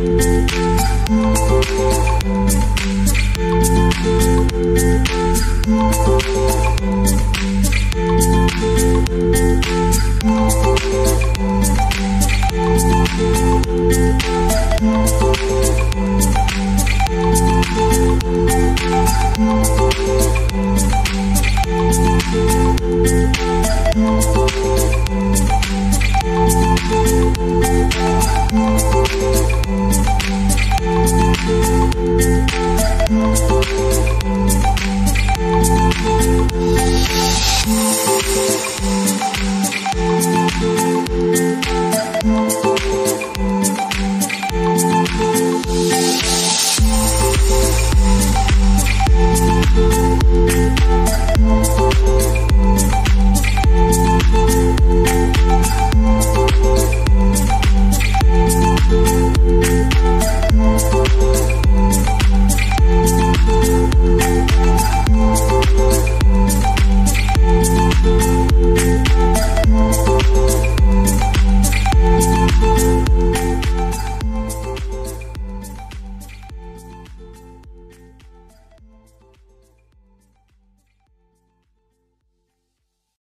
Thank